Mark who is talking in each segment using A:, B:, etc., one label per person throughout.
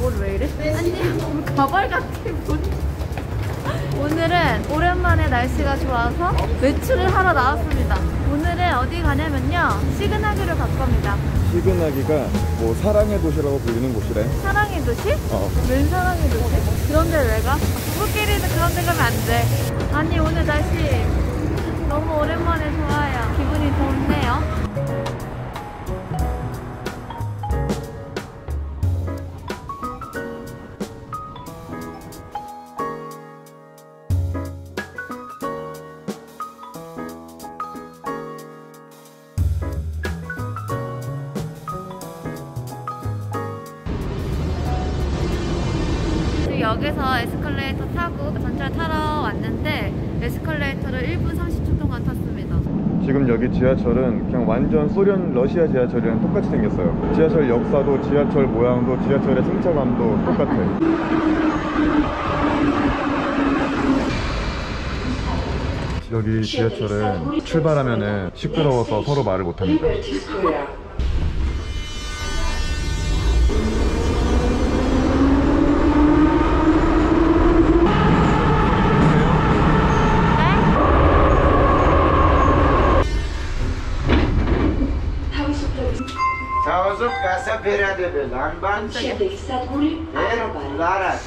A: 뭘왜 이래? 아니 가발 같아 뭘. 오늘은 오랜만에 날씨가 좋아서 외출을 하러 나왔습니다. 오늘은 어디 가냐면요. 시그나기로 갈 겁니다.
B: 시그나기가 뭐 사랑의 도시라고 불리는 곳이래.
A: 사랑의 도시?
B: 어.
A: 웬 사랑의 도시? 그런 데를 왜 가? 부부끼리는 그런 데 가면 안 돼. 아니 오늘 날씨 너무 오랜만에 좋아요. 기분이 좋네요. 역에서 에스컬레이터 타고 전철 타러 왔는데 에스컬레이터를 1분 30초 동안 탔습니다.
B: 지금 여기 지하철은 그냥 완전 소련 러시아 지하철이랑 똑같이 생겼어요. 지하철 역사도 지하철 모양도 지하철의 승차감도 똑같아. 여기 지하철은 출발하면 은 시끄러워서 서로 말을 못합니다.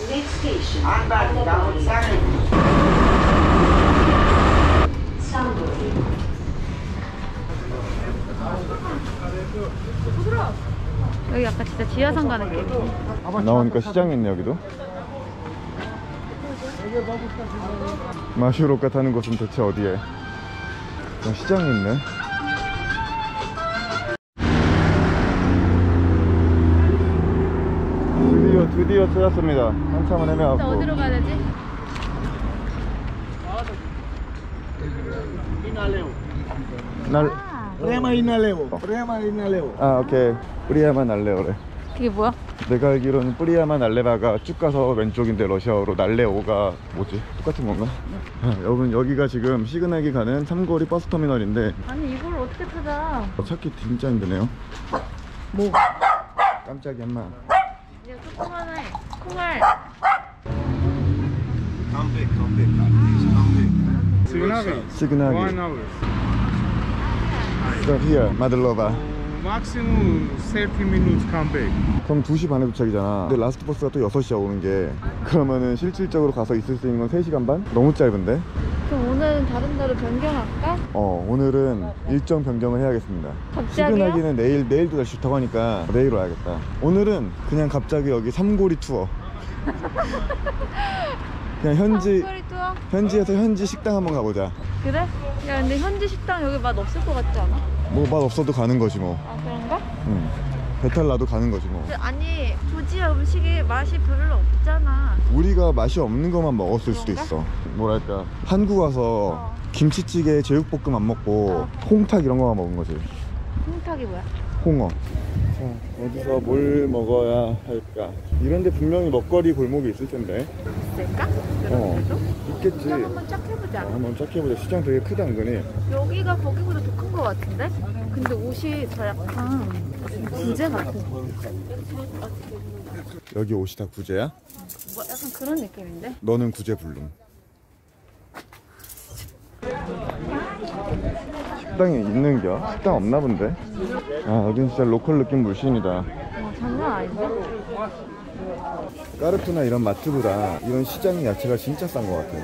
C: Next station,
D: Davut.
A: 여기 약간 진짜 지하상 가는 길.
B: 나오니까 시장이 있네 여기도. 마슈로카 타는 곳은 대체 어디에? 시장이 있네. 드디어 찾았습니다. 한참을 헤매갖고.
A: 어디로 가야 되지?
B: 날.
D: Prema inaleo Prema inaleo
B: 아 오케이. 뿌리야만 날레오래.
A: 그게 뭐야?
B: 내가 알기로는 뿌리야만 날레바가 쭉 가서 왼쪽인데 러시아어로 날레오가 뭐지? 똑같은 건가? 아, 여러분 여기가 지금 시그나기 가는 삼거리 버스터미널인데
A: 아니 이걸 어떻게 찾아?
B: 어, 찾기 진짜 힘드네요
A: 뭐?
B: 깜짝이야 엄마
A: 야 조그만해. 콩알.
D: Come back come back Come back
E: 시그나기.
B: 시그나기
E: One hour.
B: Start here, მადლობა
E: Maximum 30 minutes come back.
B: 그럼 2시 반에 도착이잖아 근데 last 버스가 또 6시야 오는 게 그러면은 실질적으로 가서 있을 수 있는 건 3시간 반? 너무 짧은데?
A: 오늘은 다른 데로 변경할까?
B: 어 오늘은 일정 변경을 해야겠습니다
A: 갑자기요?
B: 시그나기는 내일 내일도 다시 좋다고 하니까 내일 와야겠다 오늘은 그냥 갑자기 여기 삼고리 투어 그냥 현지
A: 삼거리 투어?
B: 현지에서 현지 식당 한번 가보자
A: 그래? 야 근데 현지 식당 여기 맛 없을 것 같지 않아?
B: 뭐 맛 없어도 가는 거지 뭐
A: 아 그런가?
B: 응. 배탈 나도 가는 거지 뭐
A: 근데 아니 조지아 음식이 맛이 별로 없잖아.
B: 우리가 맛이 없는 것만 먹었을 수도
A: 그런가?
B: 있어 뭐랄까 한국 와서
A: 어.
B: 김치찌개 제육볶음 안 먹고 홍탁 이런 거만 먹은 거지
A: 홍탁이 뭐야?
B: 홍어 자, 어디서 뭘 먹어야 할까 이런데 분명히 먹거리 골목이 있을 텐데
A: 있을까?
B: 어? 있겠지
A: 시장 한번 쫙 해보자.
B: 어, 한번 쫙 해보자 시장 되게 크다 은근히
A: 여기가 거기보다 더큰것 같은데? 근데 옷이 다 약간 부재 같아.
B: 여기 옷이 다 구제야?
A: 뭐 약간 그런 느낌인데?
B: 너는 구제 불능 식당이 있는겨? 식당 없나 본데? 아 여긴 진짜 로컬 느낌 물씬이다
A: 와 장난 아닌데?
B: 까르푸나 이런 마트보다 이런 시장의 야채가 진짜 싼 것 같아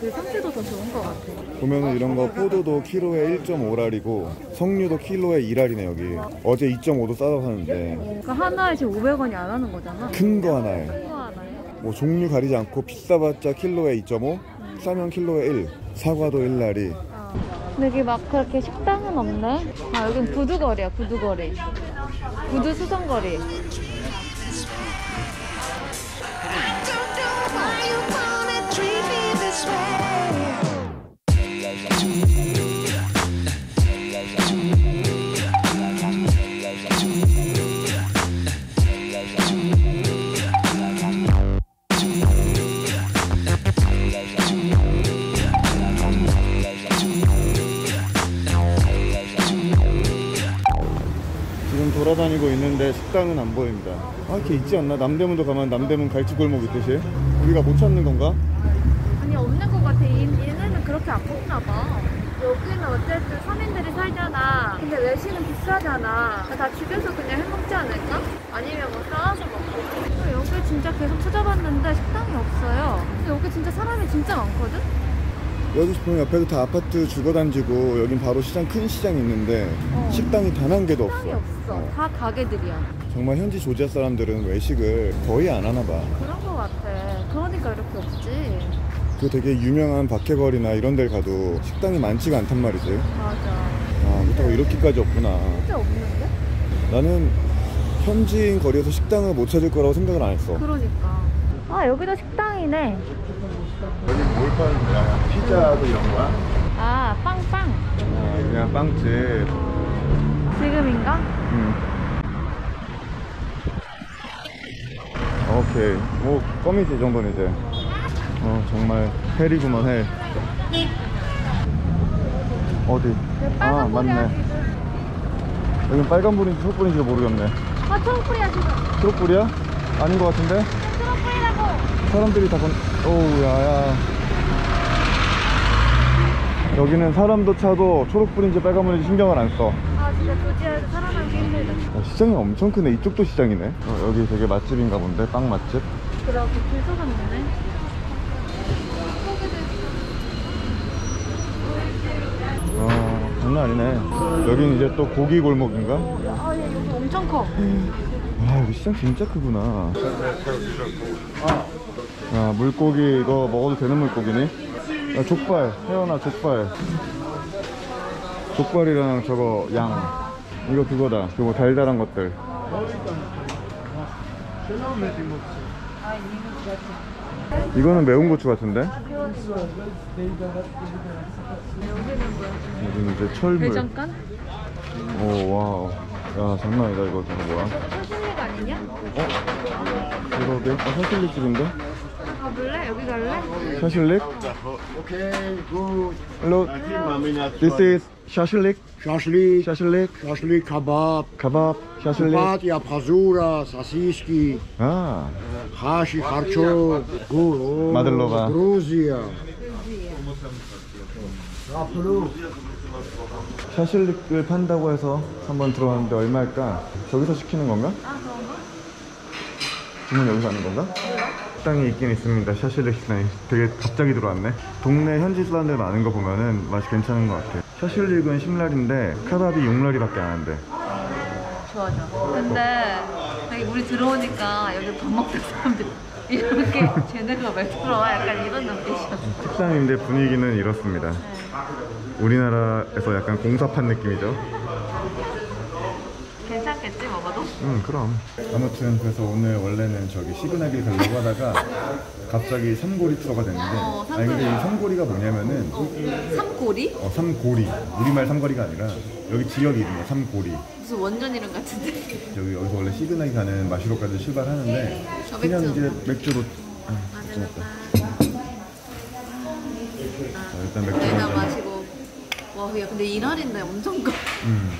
A: 그 상태도 더 좋은 것 같아.
B: 보면은 이런 거 포도도 키로에 1.5랄이고 석류도 키로에 2랄이네 여기 어제 2.5도 싸서 사는데
A: 그 하나에 지금 500원이 안 하는 거잖아.
B: 큰거 하나에? 뭐 종류 가리지 않고 비싸봤자 킬로에 2.5 싸면 킬로에 1 사과도 1랄이
A: 어. 근데 여기 막 그렇게 식당은 없네. 아 여긴 구두거리야 구두거리. 구두 수성거리.
B: 지금 돌아다니고 있는 있는데 식당은 안 보입니다. 아, 이렇게 있지 않나? 남대문도 가면 남대문 갈치골목 있듯이. 우리가 못 찾는 건가?
A: 아니 없는 것 같아. 이- 얘네는 그렇게 안 먹나 봐. 여기는 어쨌든 서민들이 살잖아. 근데 외식은 비싸잖아. 다 집에서 그냥 해먹지 않을까? 아니면 뭐 싸와서 먹고. 여기 진짜 계속 찾아봤는데 식당이 없어요. 근데 여기 진짜 사람이 진짜 많거든?
B: 여기 보면 옆에도 다 아파트 주거단지고 여긴 바로 시장 큰 시장이 있는데
A: 어.
B: 식당이 단 한 개도
A: 식당이
B: 없어.
A: 없어.
B: 어.
A: 다 가게들이야.
B: 정말 현지 조지아 사람들은 외식을 거의 안 하나 봐.
A: 그런 것 같아. 그러니까 이렇게 없지.
B: 그 되게 유명한 박해거리나 이런 데 가도 식당이 많지가 않단 말이지.
A: 맞아.
B: 아, 그렇다고 이렇게까지 없구나.
A: 진짜 없는데?
B: 나는 현지인 거리에서 식당을 못 찾을 거라고 생각을 안 했어.
A: 그러니까. 아 여기도 식당이네.
B: 여기 뭘 파는 거야? 피자도 이런 거야?
A: 아 빵빵.
B: 아, 그냥 빵집.
A: 지금인가?
B: 음. 오케이. 뭐, 껌이지, 이 정도는 이제. 어, 정말 헬이구만, 헬. 어디?
A: 그
B: 아, 맞네. 여긴 빨간불인지 초록불인지 모르겠네.
A: 아 초록불이야 지금.
B: 초록불이야? 아닌 것 같은데? 사람들이 다 건, 오우, 야, 야. 여기는 사람도 차도 초록불인지 빨간불인지 신경을 안 써.
A: 아 진짜 조지아에서 살아남기 힘들다.
B: 야, 시장이 엄청 크네. 이쪽도 시장이네. 어, 여기 되게 맛집인가 본데, 빵 맛집.
A: 그러고 줄 서갔네.
B: 아, 장난 아니네. 여긴 이제 또 고기 골목인가?
A: 아얘 여기 엄청 커.
B: 아, 여기 시장 진짜 크구나. 아, 물고기 이거 먹어도 되는 물고기니? 아, 족발, 혜연아 족발. 족발이랑 저거 양. 이거 그거다. 그거 달달한 것들. 이거는 매운 고추 같은데? 여기는 이제 철물.
A: 대장간?
B: 오, 와우. 야, 장난 아니다, 이거. 저거 뭐야?
A: 사실리가 아니냐?
B: 어? 그러게? 아, 샤실릭 집인데?
A: 가볼래? 여기 갈래?
B: 샤실릭?
D: Okay, good.
B: Hello. This is 샤실릭.
D: Шашлык,
B: 샤실릭.
D: шашлык, кебаб,
B: 가밥. 샤실릭.
D: патия, пазура, сосиски,
B: 아,
D: хаши, харчо, good. О,
B: Мадлова.
D: Грузия.
B: 샤실릭을 판다고 해서 한번 들어왔는데 얼마일까? 저기서 시키는 건가?
A: 아 그런가?
B: 주문 여기서 하는 건가? 식당이 있긴 있습니다. 샤실릭 식당이 되게 갑자기 들어왔네. 동네 현지 사람들 많은 거 보면은 맛이 괜찮은 것 같아. 샤실릭은 10랄인데 카밥이 6랄이밖에 안 한대.
A: 좋아 좋아. 근데 여기 우리 들어오니까 여기 밥 먹는 사람들 이렇게 쟤네가 왜 들어와? 약간 이런 눈빛이었어.
B: 식당인데 분위기는 이렇습니다. 우리나라에서 약간 공사판 느낌이죠.
A: 괜찮겠지 먹어도?
B: 응 그럼 아무튼 그래서 오늘 원래는 저기 시그나길 가려고 하다가 갑자기 삼고리 투어가 됐는데
A: 어,
B: 아니 근데 이. 삼고리가 뭐냐면은
A: 삼고리?
B: 어, 삼고리 우리말 삼거리가 아니라 여기 지역 이름이야 삼고리
A: 무슨 원전 이름 같은데.
B: 여기 여기서 원래 시그나기 가는 마시로까지 출발하는데
A: 저
B: 그냥
A: 맥주.
B: 이제 맥주로 아, 맥주 먹자 자, 일단 맥주
A: 여기다
B: 한잔
A: 마시고. 와, 야, 근데 2라리인데 엄청 커.
B: 음.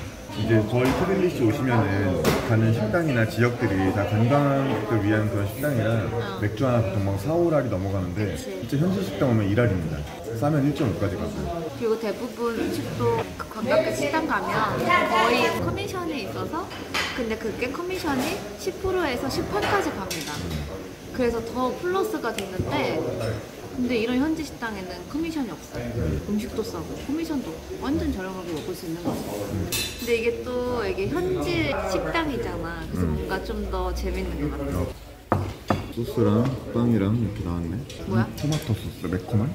B: 이제 저희 트빌리시 오시면은 가는 식당이나 지역들이 다 관광객들 위한 그런 식당이라 맥주 하나 보통 막 4, 5라리 넘어가는데 진짜 현지 식당 오면 2라리입니다. 싸면 1.5까지 가고요
A: 그리고 대부분 음식도 그 관광객 식당 가면 거의 커미션이 있어서 근데 그게 커미션이 10%에서 10%까지 갑니다. 그래서 더 플러스가 됐는데 근데 이런 현지 식당에는 커미션이 없어요. 음식도 싸고 커미션도 없고 완전 저렴하게 먹을 수 있는 거죠. 근데 이게 또 이게 현지 식당이잖아. 그래서 뭔가 좀 더 재밌는 것 같아.
B: 소스랑 빵이랑 이렇게 나왔네
A: 뭐야?
B: 토마토 소스 매콤한?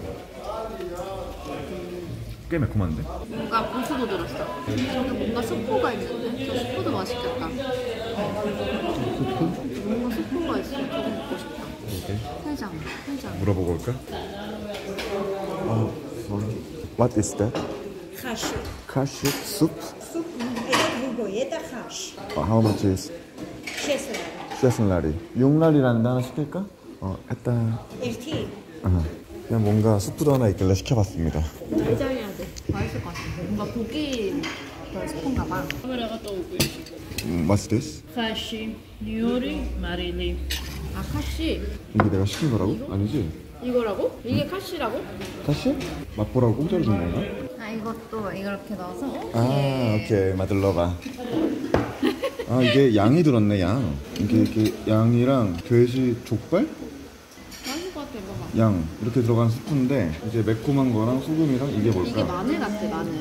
B: 꽤 매콤한데?
A: 뭔가 고수도 들었어. 저기 뭔가 수프가 있는데 저 수프도 맛있겠다. 뭔가 수프가 있어. 저거 먹고 싶 때? 회장, 회장.
B: 물어보고 올까? 어, 뭐. What is that? 카슈. 카슈 soup?
F: Soup. 에다 카슈.
B: 어, how much is? 셰슬라리. 윱라리라는 데 하나 시킬까? 어, 했다.
F: 일티.
B: 어. 그냥 뭔가 수프도 하나 있길래 시켜봤습니다.
A: 대장해야 맛있을 것 같아. 뭔가 고기 스프인가 봐. 카메라가 떠오고 있어.
B: 음, what's this?
G: 카시, 뉴리, 마리니. 아 카시
B: 이게 내가 시킨 거라고? 아니지?
G: 이거라고? 이게 카시라고?
B: 다시? 맛보라고 공짜로 준 건가?
A: 아 이것도 이렇게 넣어서
B: 아 오케이 맛들러봐 아 이게 양이 들었네 양 이게 이렇게 양이랑 돼지 족발?
A: 맛있을 것 같아 봐봐.
B: 양 이렇게 들어간 스프인데 이제 매콤한 거랑 소금이랑 이게 뭘까?
A: 이게 마늘 같아 마늘.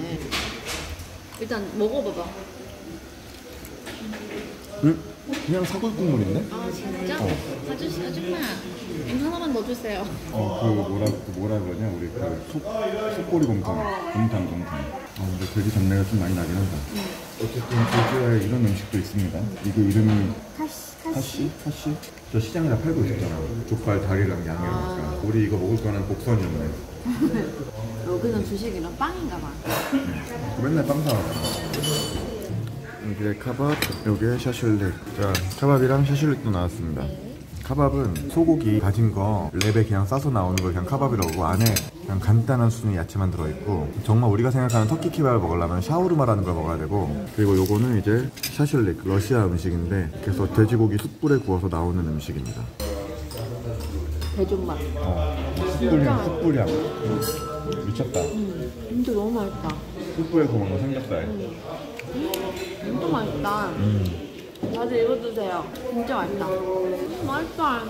A: 일단 먹어봐봐.
B: 응? 그냥 사골 국물인데?
A: 아 진짜? 아저씨 아줌마 이거 하나만 넣어주세요.
B: 어, 그 뭐라 그 뭐라 그러냐 우리 그 속, 속꼬리 곰탕 곰탕 곰탕 아 근데 돼지 잡내가 좀 많이 나긴 한다 어쨌든 제주에 이런 음식도 있습니다 이게 이름이
A: 카시
B: 카시? 카시? 저 시장에다 팔고 있었잖아 족발 다리랑 양이랑 우리 이거 먹을 거는 복선이었네
A: 여기는 주식이랑 빵인가 봐.
B: 맨날 빵 사와잖 아 이게 카밥, 요게 샤슐렉 자, 카밥이랑 샤슐렉도 나왔습니다. 카밥은 소고기 다진 거 랩에 그냥 싸서 나오는 걸 그냥 카밥이라고 하고 안에 그냥 간단한 수준의 야채만 들어있고 정말 우리가 생각하는 터키 케밥을 먹으려면 샤오르마라는 걸 먹어야 되고 그리고 요거는 이제 샤슐렉 러시아 음식인데 그래서 돼지고기 숯불에 구워서 나오는 음식입니다.
A: 대존맛.
B: 어, 숯불향 숯불향 미쳤다.
A: 진짜 너무 맛있다.
B: 숯불에 구운 거 삼겹살
A: 진짜 맛있다. 다들 이거 드세요. 진짜 맛있다. 맛있다.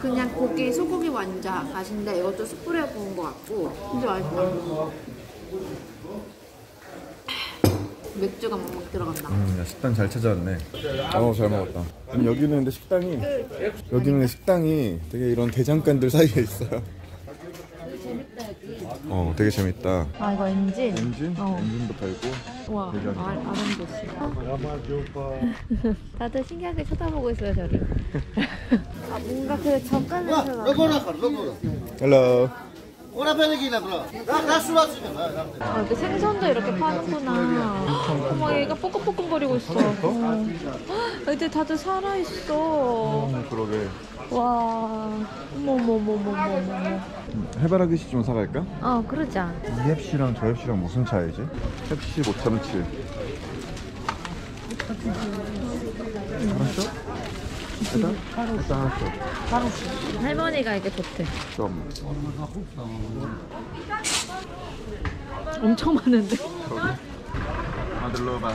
A: 그냥 고기 소고기 완자 맛인데 이것도 숯불에 구운 것 같고 진짜 맛있다. 맥주가 막막 들어간다.
B: 음, 야, 식당 잘 찾아왔네. 어, 잘 먹었다. 아니, 여기는 근데 식당이, 여기는 식당이 되게 이런 대장간들 사이에 있어요. 어, 되게 재밌다.
A: 아 이거 엔진?
B: 엔진? 엔진도 팔고.
A: 와
B: 대전.
A: 아, 아름도시. 다들 신기하게 쳐다보고 있어요 저를. 아 뭔가 그 젓갈냄새 나.
B: Hello.
A: 아, 이렇게 생선도 이렇게 파는구나. 어머, 얘가 뽀글뽀글거리고 있어. 어. 애들 다들 살아있어.
B: 어, 그러게.
A: 와. 어머, 어머, 어머, 어머, 어머.
B: 해바라기씨 좀 사갈까?
A: 어, 그러자.
B: 이 햅씨랑 저 햅씨랑 무슨 차이지? 햅씨 못 참치. 알았어? 일단? 일단 알았어.
A: 할머니가 이게 좋대.
B: 좀.
A: 엄청 많은데.
B: 아들러 봐.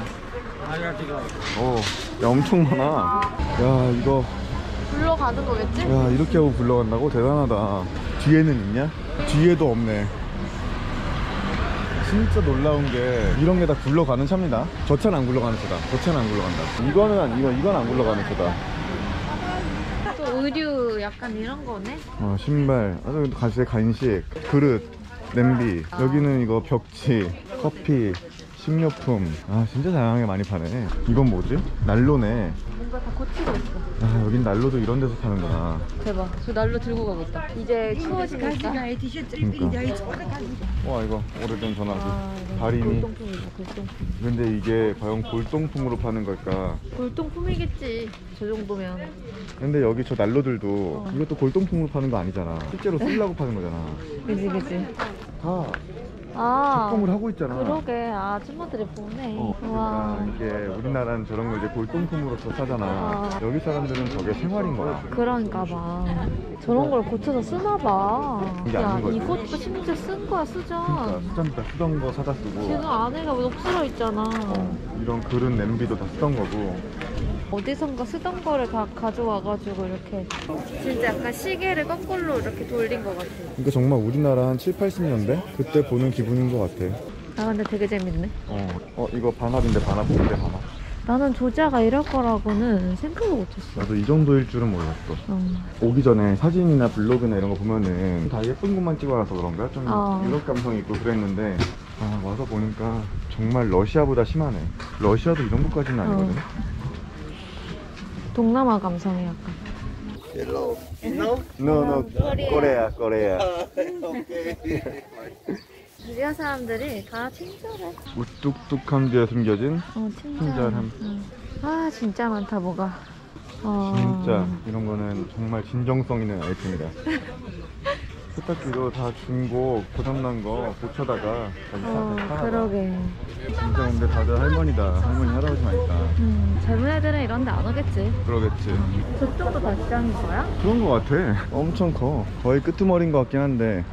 B: 어, 야 엄청 많아. 야 이거,
A: 불러가는 거겠지?
B: 야 이렇게 하고 굴러간다고 대단하다. 뒤에는 있냐? 뒤에도 없네. 진짜 놀라운 게 이런 게 다 굴러가는 차입니다. 저 차는 안 굴러가는 차다. 저 차는 안 굴러간다. 이거는 안- 이거 이건 안 굴러가는 차다.
A: 또 의류 약간 이런 거네?
B: 어, 신발, 아주 가시 간식, 그릇, 냄비. 여기는 이거 벽지, 커피, 식료품. 아 진짜 다양하게 많이 파네. 이건 뭐지? 난로네.
A: 뭔가 다 고치고 있어.
B: 아 여긴 난로도 이런 데서 파는구나.
A: 대박. 저 난로 들고 가고 있다. 이제 추워지니까.
B: 그러니까. 와 이거 오래된 전화기.
A: 아, 이거
B: 다리미.
A: 골동품이다, 골동품.
B: 근데 이게 과연 골동품으로 파는 걸까?
A: 골동품이겠지. 저 정도면.
B: 근데 여기 저 난로들도 이것도 골동품으로 파는 거 아니잖아. 실제로 쓰려고 파는 거잖아.
A: 그지, 그지.
B: 다
A: 아.
B: 작동을 하고 있잖아.
A: 그러게 아, 아줌마들이 보네.
B: 어,
A: 와.
B: 그러니까 이게 우리나라는 저런 거 이제 골동품으로 더 사잖아.
A: 아.
B: 여기 사람들은 저게 생활인 거야.
A: 그러니까 봐. 저런 걸 고쳐서 쓰나 봐.
B: 이게
A: 야,
B: 아닌 거지.
A: 이것도 심지어 쓴 거야, 수전.
B: 그러니까 수전 다 쓰던 거 사다 쓰고
A: 지금 안에가 녹슬어 있잖아.
B: 어, 이런 그릇 냄비도 다 쓰던 거고
A: 어디선가 쓰던 거를 다 가져와가지고 이렇게. 진짜 약간 시계를 거꾸로 이렇게 돌린 것 같아.
B: 그러니까 정말 우리나라 한 7, 80년대 그때 보는 기분인 것 같아.
A: 아, 근데 되게 재밌네.
B: 어, 어 이거 반합인데 반합 뭔데 반합?
A: 나는 조자가 이럴 거라고는 생각을 못했어.
B: 나도 이 정도일 줄은 몰랐어.
A: 어.
B: 오기 전에 사진이나 블로그나 이런 거 보면은 다 예쁜 것만 찍어놔서 그런가? 좀
A: 어.
B: 유럽 감성 있고 그랬는데 아 와서 보니까 정말 러시아보다 심하네. 러시아도 이런 것까지는 아니거든.
A: 동남아 감성이 약간.
B: No, no, 코레아, 코레아.
A: 러시아 사람들이 다 친절해.
B: 우뚝뚝한 데에 숨겨진
A: 어.
B: 친절함.
A: 응. 아, 진짜 많다, 뭐가. 어...
B: 진짜 이런 거는 정말 진정성 있는 아이템이다. 세탁기도 다 중고 고장난 거 고쳐다가 다시
A: 어,
B: 사- 사나 봐.
A: 그러게.
B: 진짜 근데 다들 할머니다 할머니 할아버지만 있다
A: 음, 젊은 애들은 이런 데 안 오겠지.
B: 그러겠지
A: 저쪽도 다 시장인 거야?
B: 그런 거 같아 엄청 커 거의 끄트머리인 것 같긴 한데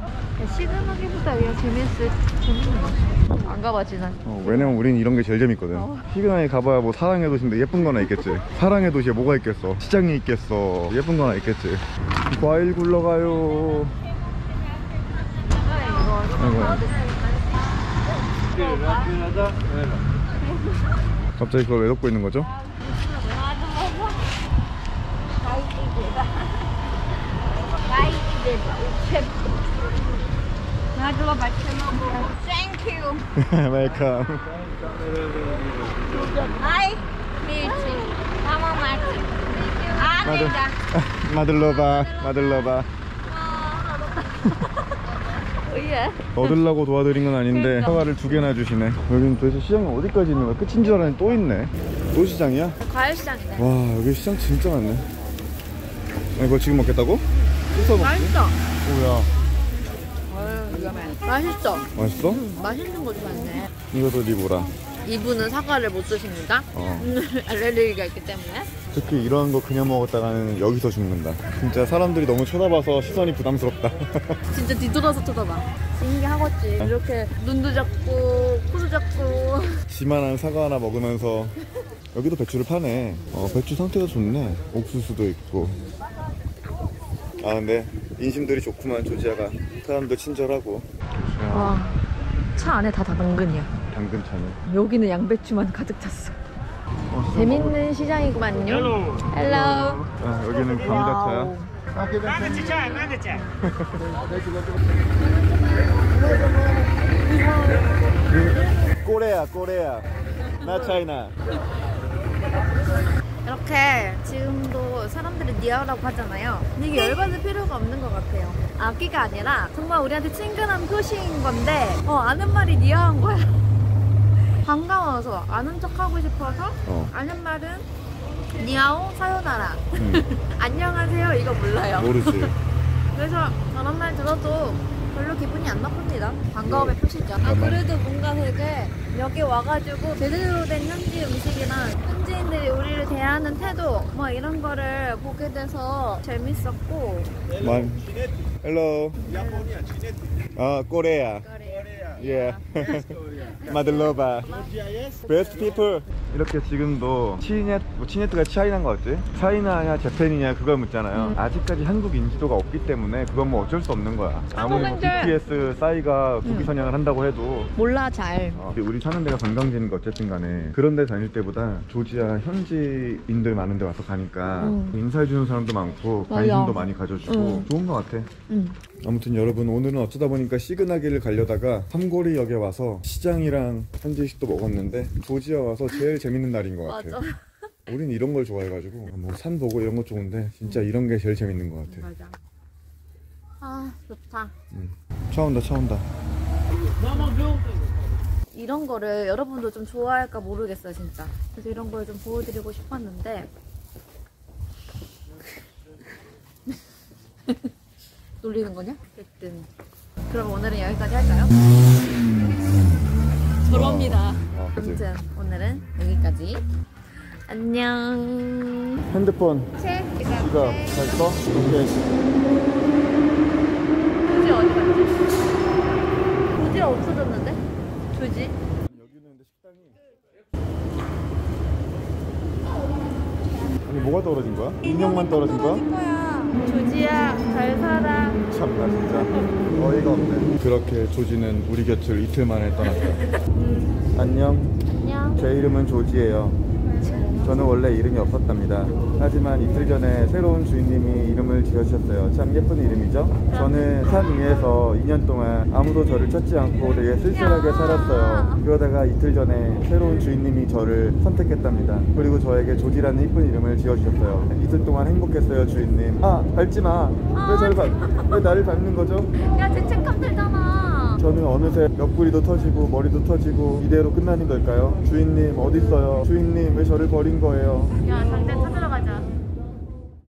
A: 시그하기보다 그냥 재밌을, 재밌는 안 가봐지 난.
B: 어, 왜냐면 우린 이런 게 제일 재밌거든
A: 어.
B: 시그나에 가봐야 뭐 사랑의 도시인데 예쁜 거나 있겠지 사랑의 도시에 뭐가 있겠어 시장이 있겠어 예쁜 거나 있겠지 과일 굴러 가요 아이고. 갑자기 그걸 왜 넣고 있는 거죠? 웰컴
A: Hi. 밀치. 나만 말치. 아,
B: 마들,
A: 된다.
B: 마들러바 마들러바
A: 오 예.
B: 얻으려고 도와드린 건 아닌데
A: 그러니까.
B: 사과를 두 개나 주시네 여긴 도대체 시장이 어디까지 있는 거야? 끝인 줄 알았는데 또 있네 또 시장이야?
A: 과일 시장이네.
B: 와 여기 시장 진짜 많네 아, 이거 지금 먹겠다고? 뜯어 먹지?
A: 맛있어. 어휴, 위험해. 맛있어.
B: 맛있어?
A: 음, 맛있는 거 좋아했네.
B: 이것도 니보라
A: 이분은 사과를 못 드십니다.
B: 어.
A: 알레르기가 있기 때문에.
B: 특히 이런 거 그냥 먹었다가는 여기서 죽는다 진짜 사람들이 너무 쳐다봐서 시선이 부담스럽다
A: 진짜 뒤돌아서 쳐다봐. 신기하겠지. 이렇게 눈도 잡고, 코도 잡고.
B: 지만한 사과 하나 먹으면서 여기도 배추를 파네 어 배추 상태가 좋네 옥수수도 있고 아 근데 인심들이 좋구만 조지아가 사람도 친절하고
A: 와, 차 안에 다 당근이야.
B: 당근 차네
A: 여기는 양배추만 가득 찼어. 재밌는 시장이구만요. Hello.
B: 아, 여기는 감자차야 꼬레야 꼬레야 no China
A: 이렇게 지금도 사람들이 你好라고 하잖아요. 근데 이게 열받을 필요가 없는 것 같아요. 악기가 아니라 정말 우리한테 친근한 표시인 건데 어, 아는 말이 니아한 거야. 반가워서 아는 척 하고 싶어서
B: 어.
A: 아는 말은 니아오 사요나라.
B: 응,
A: 안녕하세요. 이거 몰라요.
B: 모르지.
A: 그래서 저런 말 들어도 별로 기분이 안 나쁩니다. 반가움의 표시죠. 아, 그래도 뭔가 되게 여기 와가지고 제대로 된 현지 음식이나 현지인들이 우리를 대하는 태도 뭐 이런 거를 보게 돼서 재밌었고.
B: 만 hello. 아 꼬레야 예 მადლობა best people 이렇게 지금도 ჩინეთი 뭐 ჩინეთი가 China인 거 같지? China냐 Japan이냐 그걸 묻잖아요 아직까지 한국 인지도가 없기 때문에 그건 뭐 어쩔 수 없는 거야 아무리 뭐 BTS 싸이가 국위 선양을 한다고 해도
A: 몰라 잘.
B: 어, 우리 사는 데가 관광지니까 어쨌든 간에 그런 데 다닐 때보다 조지아 현지인들 많은 데 와서 가니까
A: 음.
B: 인사해주는 사람도 많고. 관심도 많이 가져주고
A: 음.
B: 좋은 것 같아
A: 응.
B: 아무튼 여러분 오늘은 어쩌다 보니까 시그나기를 가려다가 삼 거리역에 와서 시장이랑 현지식도 먹었는데 조지아 와서 제일 재밌는 날인 것 같아요
A: 맞아.
B: 우린 이런 걸 좋아해가지고 뭐 산 보고 이런 거 좋은데 진짜 이런 게 제일 재밌는 것 같아요
A: 맞아. 아 좋다.
B: 차 온다 차 온다
A: 이런 거를 여러분도 좀 좋아할까 모르겠어요 진짜. 그래서 이런 걸 좀 보여드리고 싶었는데 놀리는 거냐? 어쨌든 그럼 오늘은 여기까지 할까요? 저럽니다.
B: 아, 그치.
A: 아무튼 오늘은 여기까지. 안녕.
B: 핸드폰
A: 책
B: 지갑 잘 써? 오케이
A: 조지 어디 갔지? 조지가 없어졌는데? 조지?
B: 여기는 근데 식당이 아니 뭐가 떨어진 거야? 인형만 떨어진 거야?
A: 거야. 조지야 잘 살아.
B: 참나 진짜. 어이가 없네. 그렇게 조지는 우리 곁을 이틀 만에 떠났다. 안녕.
A: 안녕.
B: 제 이름은 조지예요 저는 원래 이름이 없었답니다. 하지만 이틀 전에 새로운 주인님이 이름을 지어주셨어요. 참 예쁜 이름이죠? 저는 산 위에서 2년 동안 아무도 저를 찾지 않고 되게 쓸쓸하게 살았어요. 그러다가 이틀 전에 새로운 주인님이 저를 선택했답니다. 그리고 저에게 조지라는 이쁜 이름을 지어주셨어요. 이틀 동안 행복했어요 주인님. 아 밟지 마. 왜 저를 밟, 왜 나를 밟는 거죠?
A: 야, 쟤 책감 들잖아.
B: 저는 어느새 옆구리도 터지고 머리도 터지고 이대로 끝나는 걸까요? 주인님 어디 있어요? 주인님 왜 저를 버린 거예요?
A: 야,